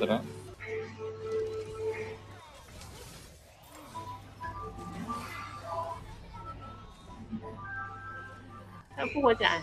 死了。要复活甲。